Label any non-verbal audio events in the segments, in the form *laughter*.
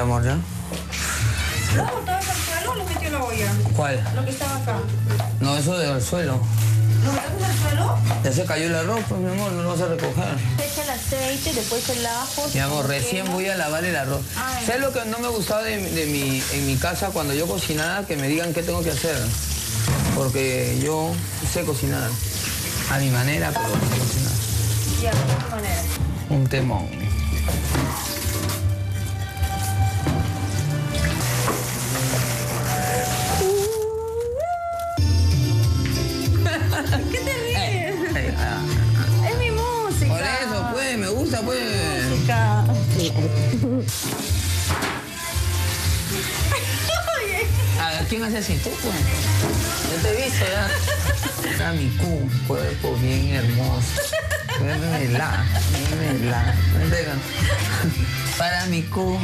Amor, ¿ya? ¿Lo has botado al suelo o lo metió en la olla? ¿Cuál? Lo que estaba acá. No, eso del suelo. ¿Lo al suelo? Ya se cayó el arroz, pues, mi amor, no lo vas a recoger. Echa el aceite, después el ajo. Mi amor, recién voy a lavar el arroz. Ay. ¿Sabes lo que no me gustaba de, de mi, en mi casa cuando yo cocinaba? Que me digan qué tengo que hacer. Porque yo sé cocinar. A mi manera, pero sé cocinar. Ya, de qué manera. Un temón. ¿Qué te ríes? Ay, ah, Es mi música. Por eso, pues, me gusta, pues. Música. A ver, ¿quién hace así? Tú, pues. Yo te he visto ya. A mi cu, cuerpo bien hermoso. Vémela, vémela. Venga. Para mi cu.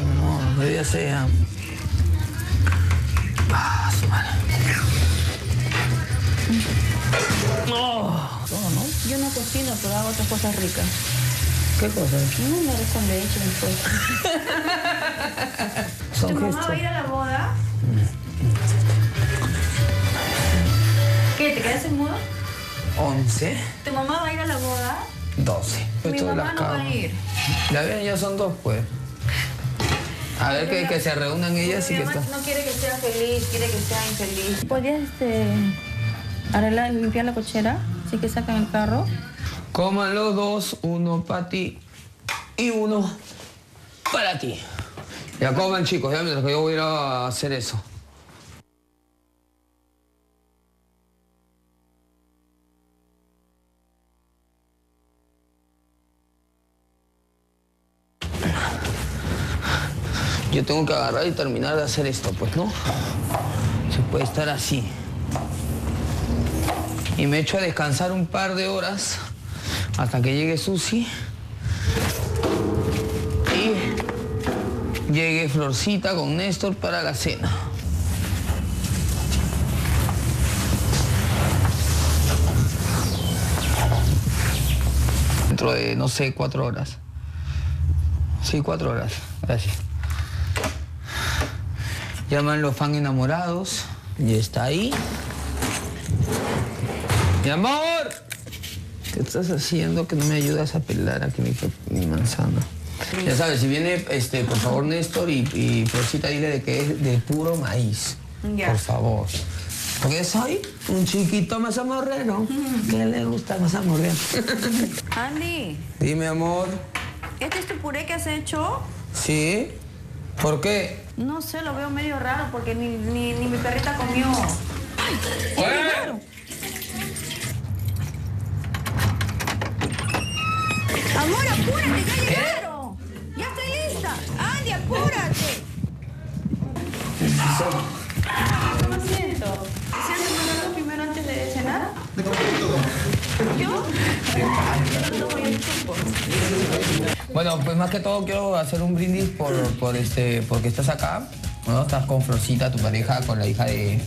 Amor. Yo ya sea. Ah, su madre. Todo, ¿no? Yo no cocino, pero hago otras cosas ricas. ¿Qué cosas? No me con leche después. ¿Tu mamá va a ir a la boda? ¿Qué? ¿Te quedas en mudo? 11, ¿Tu mamá va a ir a la boda? 12. Mi Esto mamá no va a ir. Ya ven, ya son dos, pues. A ver que, que se reúnan ellas y que está. no quiere que sea feliz, quiere que sea infeliz. ¿Podrías este, arreglar, limpiar la cochera? Así que sacan el carro. Coman los dos, uno para ti y uno para ti. Ya coman, chicos, ya mientras que yo voy a ir a hacer eso. Yo tengo que agarrar y terminar de hacer esto, pues, ¿no? Se puede estar así. Y me echo a descansar un par de horas hasta que llegue Susi. Y llegue Florcita con Néstor para la cena. Dentro de, no sé, cuatro horas. Sí, cuatro horas. Gracias. Llaman los fan enamorados. Y está ahí. Mi amor. ¿Qué estás haciendo que no me ayudas a pelar aquí mi, mi manzana? Ya sabes, si viene, este, por favor, Néstor y, y Florcita, dile de que es de puro maíz. Por favor. Porque soy un chiquito mazamorrero. que le gusta mazamorrero? Andy, Dime, amor. ¿este es tu puré que has hecho? ¿Sí? ¿Por qué? No sé, lo veo medio raro porque ni, ni, ni mi perrita comió. Amor, apúrate, ya llegaron. Ya estoy lista. Andy, apúrate. Bueno, pues más que todo quiero hacer un brindis por, por este, porque estás acá, ¿no? Estás con Florcita, tu pareja, con la hija de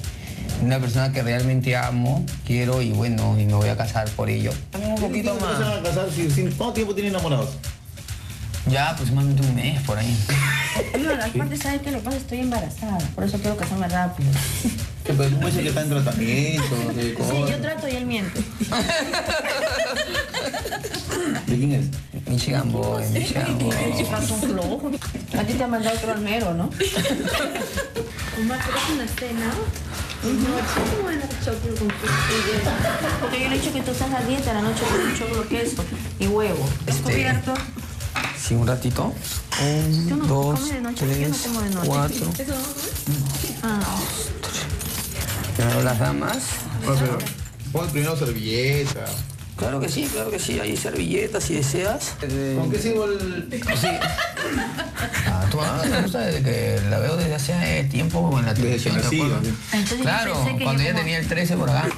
una persona que realmente amo, quiero y bueno, y me voy a casar por ello. Un poquito ¿Por qué se más. van a casar si, si- ¿Cuánto tiempo tienen enamorados? Ya, aproximadamente un mes por ahí. *laughs* No, aparte, ¿sabes qué? Lo que pasa es que estoy embarazada. Por eso quiero casarme rápido. Que pues un mes que está en tratamiento, Sí, yo trato y él miente. *laughs* ¿De quién es? Michigan Boy, Michigan Boy. un flojo. A ti te ha mandado otro almero, ¿no? Omar, ¿tú haces una cena? No, ¿cómo van a hacer choclo con queso? Porque yo le he dicho que tú estás a dieta a la noche con un choclo queso y huevo. ¿Es Este- cubierto? Sí, un ratito. Yo Un, no dos, como de noche, yo no tres, como de noche. cuatro. ¿Eso no? Ah, Primero las damas. Bueno, pero pon primero servilleta. Claro que sí, claro que sí. Hay servilletas si deseas. ¿Con qué sigo el...? Sí. Ah, tu mamá me gusta desde que la veo desde hace tiempo en la televisión. ¿te acuerdas? yo Claro, pensé que cuando yo ella como- tenía el 13 por acá. *laughs*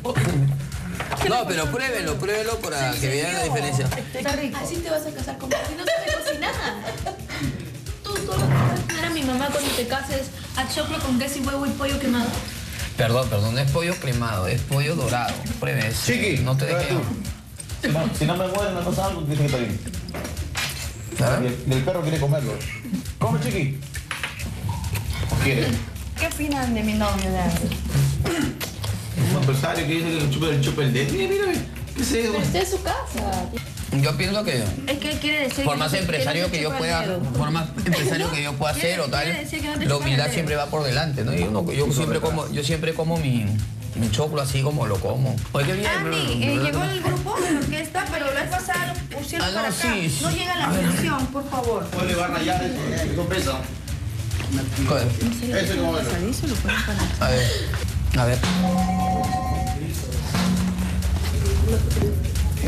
*laughs* No, pero pruébelo, pruébelo para que vean la diferencia. Está rico. Así te vas a casar con si no sabes cocinar. Tú solo vas a cocinar a mi mamá cuando te cases a choclo con queso y huevo y pollo quemado. Perdón, perdón, no es pollo cremado, es pollo dorado. Pruebe eso. Chiqui, no te dejes. Si no, si no me muere, me pasa algo, dice que está bien. ¿Ah? Y el, perro quiere comerlo. Come, chiqui. ¿O quiere? ¿Qué opinan de mi novio de Un empresario que dice que chupa el chupa el dedo. Mira, mira, ¿qué es eso? Pero usted es su casa. Yo pienso que Es que quiere decir por que más no empresario no te que yo pueda, por más *laughs* empresario que yo pueda hacer o tal, que no la humildad siempre va por delante, ¿no? Y uno- yo siempre como, yo siempre como mi, mi choclo así como lo como. Oye, qué bien. Andy, eh, llegó el grupo de la orquesta, pero la vez pasada lo pusieron Ah, no, para acá. sí, sí. No llega la afiliación, por favor. ¿Cómo le va a rayar eso? ¿Qué pesa? Ese como el... A ver, a ver.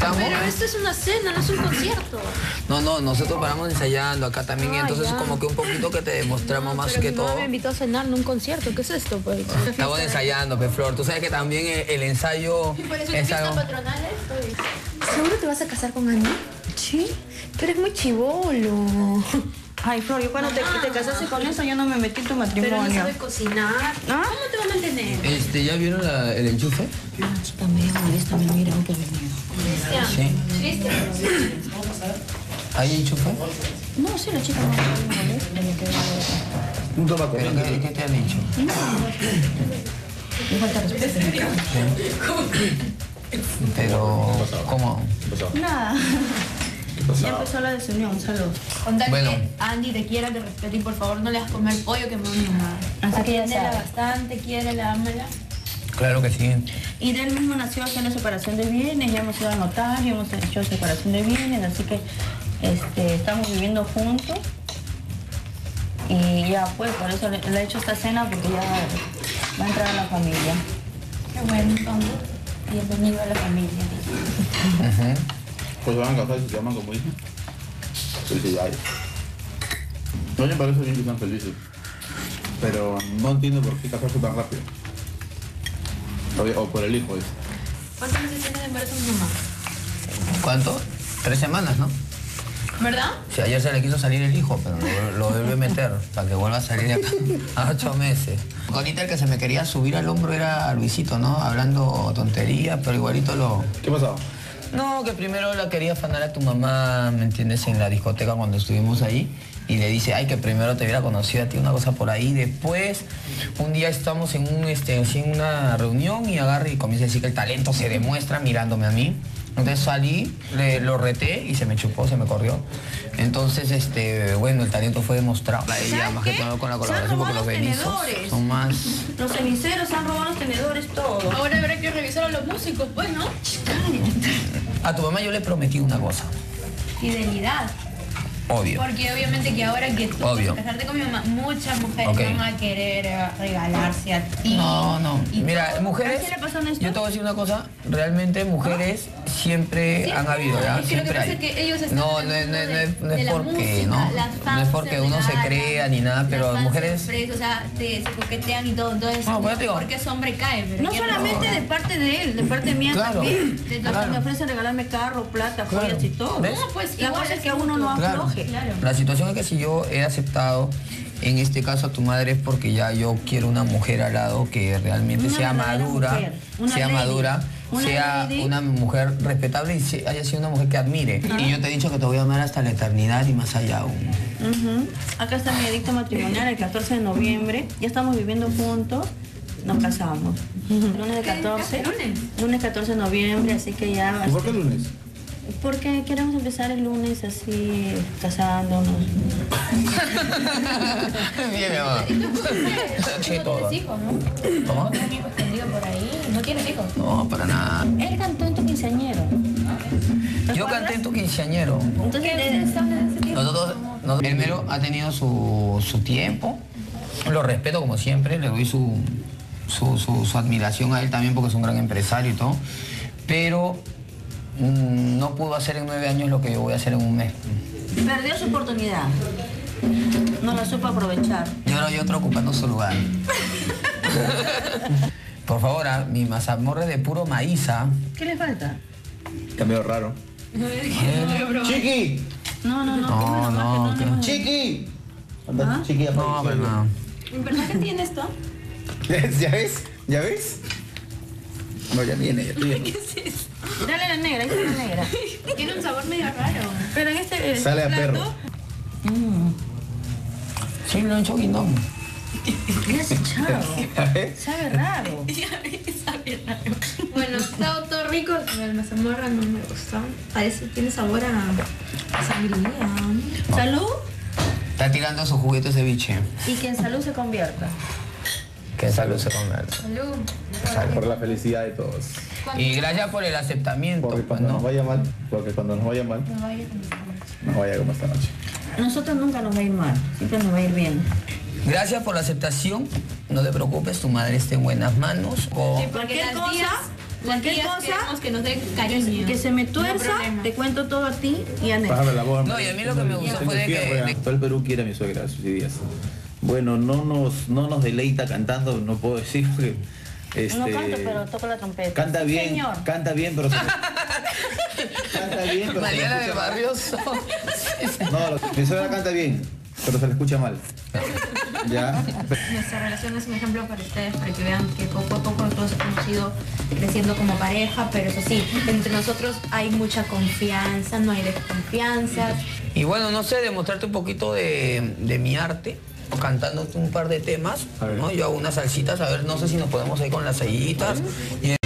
¿Estamos? Pero esto es una cena, no es un concierto. No, no, nosotros paramos ensayando acá también, y Ah, entonces ya. como que un poquito que te demostramos más Pero que mi mamá todo. me invitó a cenar en un concierto. ¿Qué es esto, pues? Estamos ensayando, pe Flor. Tú sabes que también el, el ensayo Por eso patronal ¿Seguro te vas a casar con Andy? Sí. Pero eres muy chivolo. Ay, Flor, yo cuando te, te casaste con eso, yo no me metí en tu Pero no matrimonio. sabe cocinar. ¿Ah? ¿Cómo te va a mantener? Este, ¿ya vieron la- el enchufe? Chica, me molesta, me mira, que Cristian. Sí. Cristian. ¿Hay enchufe? No, sí, la chica no. Un tomato. ¿Pero qué, qué te han dicho? Me falta respeto. Pero, ¿cómo? Nada. Ya empezó la desunión, salud. Contale Bueno. que Andy te quiera, te respete y por favor no le das comer pollo que me voy a mamar. Así que sabe. bastante, quiérela, ámala. Claro que sí. Y de él mismo nació hacer la separación de bienes, ya hemos ido a notario, hemos hecho separación de bienes, así que este, estamos viviendo juntos. Y ya pues, por eso le, le he hecho esta cena porque ya va a entrar a la familia. Qué bueno, entonces. Bienvenido a la familia. Pues van a casar y se llaman como hija. Felicidades. No me parece bien que están felices. Pero no entiendo por qué casarse tan rápido. O, o por el hijo, dice. ¿Cuántos meses tiene de embarazo mi mamá? ¿Cuánto? Tres semanas, ¿no? ¿Verdad? Si ayer se le quiso salir el hijo, pero lo, lo vuelve a meter para que vuelva a salir de acá a ocho meses. Ahorita el que se me quería subir al hombro era Luisito, ¿no? Hablando tonterías, pero igualito lo... ¿Qué pasaba? No, que primero la quería afanar a tu mamá, ¿me entiendes? En la discoteca cuando estuvimos ahí. Y le dice, ay, que primero te hubiera conocido a ti, una cosa por ahí. Después, un día estamos en, un, este, en una reunión y agarra y comienza a decir que el talento se demuestra mirándome a mí. Entonces salí, le- lo reté y se me chupó, se me corrió. Entonces, este, bueno, el talento fue demostrado. A ella, ¿Sabes más que todo con la colaboración, porque los los benizos tenedores. son más... Los ceniceros han robado los tenedores, todo. Ahora habrá que revisar a los músicos, pues, ¿no? A tu mamá yo le prometí una cosa, Fidelidad. Obvio. Porque obviamente que ahora que tú Obvio. vas a casarte con mi mamá, muchas mujeres Ok. van a querer eh, regalarse a ti. No, no. Y Mira, todo. mujeres. ¿A quién le pasó esto? Yo te voy a decir una cosa. Realmente mujeres siempre Siempre han habido, ¿ya? Es que lo que Siempre pasa hay. es que ellos están no, en no, el es- no, mundo es- de- no es- no de es la porque, música, ¿no? las No fans es porque uno se regalan, crea ni nada, las pero fans mujeres. o sea, te, se coquetean y todo. Entonces, No, pues, digo- porque es hombre cae. Pero No ¿qué solamente de parte de él, de parte mía Claro, también. Claro. Me ofrecen regalarme carro, plata, Claro. joyas y todo. ¿Ves? No, pues, La igual cosa es es que uno no. Claro. afloje. Claro. La situación es que si yo he aceptado en este caso a tu madre es porque ya yo quiero una mujer al lado que realmente Una sea madura, mujer, sea lady. madura, Una sea lady. una mujer respetable y se- haya sido una mujer que admire. Y yo te he dicho que te voy a amar hasta la eternidad y más allá aún. Acá está mi edicto matrimonial el 14 de noviembre. Ya estamos viviendo juntos. Nos casamos. Lunes de 14. ¿Lunes? Lunes 14 de noviembre, así que ya. ¿Y por qué lunes? Porque queremos empezar el lunes así, casándonos. *laughs* Bien, mi amor. Sí, no todo. tienes hijos, ¿no? ¿Cómo? No un hijo escondido por ahí. No tienes hijos. No, para nada. Él cantó en tu quinceañero. ¿Te Yo canté en tu quinceañero. Entonces. Nosotros, nosotros- el Melo ha tenido su, su tiempo. Lo respeto como siempre, le doy su, su, su- su admiración a él también porque es un gran empresario y todo. Pero no pudo hacer en nueve años lo que yo voy a hacer en un mes. perdió su oportunidad. No la supo aprovechar. Y ahora hay otro ocupando su lugar. Por favor, mi mazamorra de puro maíz. ah. ¿Qué le falta? Cambió raro. ¡Chiqui! No, no, no. No, no, no, no. ¡Chiqui! ¿Ah? chiqui, No, pero no. ¿En verdad que tiene esto? *laughs* ¿Ya ves? ¿Ya ves? No, ya viene, ya *laughs* viendo. Dale la negra, ahí está la negra. *laughs* Tiene un sabor medio raro. Pero en este Sale a plato, perro. Sí, lo han hecho guindón. ¿Qué has echado? Sabe raro. Bueno, está todo rico. La mazamorra no me gustó. Parece tiene sabor a, a sangría. Salud Está tirando sus juguetes de biche. y que en salud se convierta. Que salud se convierta. Salud. Por la felicidad de todos. Y gracias por el aceptamiento, Porque cuando nos ¿no? vaya mal, porque cuando nos vaya mal, nos vaya como esta noche. Nosotros nunca nos va a ir mal, siempre nos va a ir bien. Gracias por la aceptación. No te preocupes, tu madre está en buenas manos. O- Cualquier Cualquier cosa, cosa, cualquier cosa que nos que, cariño. que se me No tuerza, problema. te cuento todo a ti y a Nel. Pásame la voz. No, y a mí lo que me gustó fue de que- Todo el Perú quiere a mi suegra, sus días. Bueno, no nos, no nos deleita cantando, no puedo decir porque... Este, No canto, pero toco la trompeta. Canta bien, Señor. canta bien, pero... se- canta bien, pero... Mariana de escucha mal. Barrioso. No, mi suegra canta bien, pero se le escucha mal. ¿Ya? Nuestra relación es un ejemplo para ustedes, para que vean que poco a poco nosotros hemos ido creciendo como pareja, pero eso sí, entre nosotros hay mucha confianza, no hay desconfianzas. Y bueno, no sé, demostrarte un poquito de, de mi arte, cantándote un par de temas. ¿no? Yo hago unas salsitas, a ver, no sé si nos podemos ir con las sellitas. Y